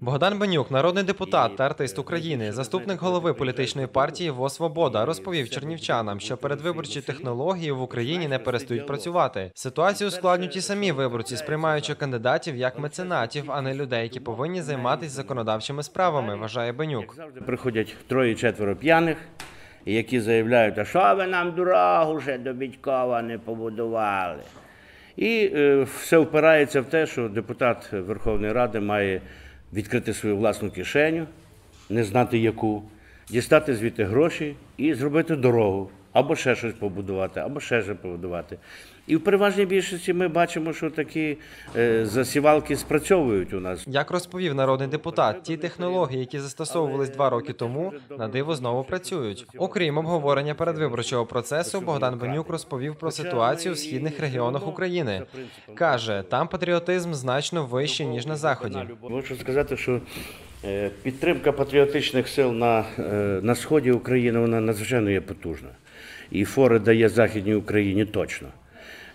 Богдан Бенюк, народний депутат та артист України, заступник голови політичної партії ВО Свобода, розповів чернівчанам, що передвиборчі технології в Україні не перестають працювати. Ситуацію ускладнюють і самі виборці, сприймаючи кандидатів як меценатів, а не людей, які повинні займатися законодавчими справами. Вважає Бенюк. Приходять троє-четверо п'яних, які заявляють, а що ви нам дорогу вже до Бідькова не побудували. І е, все впирається в те, що депутат Верховної Ради має відкрити свою власну кишеню, не знати яку, дістати звідти гроші і зробити дорогу, або ще щось побудувати, або ще щось побудувати. І в переважній більшості ми бачимо, що такі е, засівалки спрацьовують у нас. Як розповів народний депутат, ті технології, які застосовувались два роки тому, на диво знову працюють. Окрім обговорення передвиборчого процесу, Богдан Бенюк розповів про ситуацію в східних регіонах України. каже, там патріотизм значно вищий ніж на заході. Можу сказати, що підтримка патріотичних сил на, е, на сході України вона надзвичайно є потужна. І фори дає Західній Україні точно.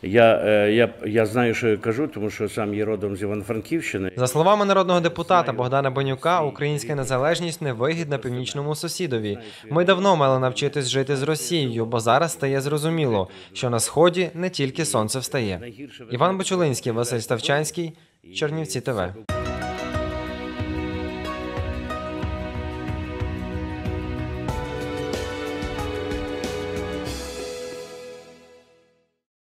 Я, е, я, я знаю, що я кажу, тому що сам є родом з Івано-Франківщини. За словами народного депутата Богдана Бенюка, українська незалежність невигідна північному сусідові. Ми давно мали навчитись жити з Росією, бо зараз стає зрозуміло, що на сході не тільки сонце встає. Іван Бочулинський, Василь Ставчанський, Чернівці ТВ.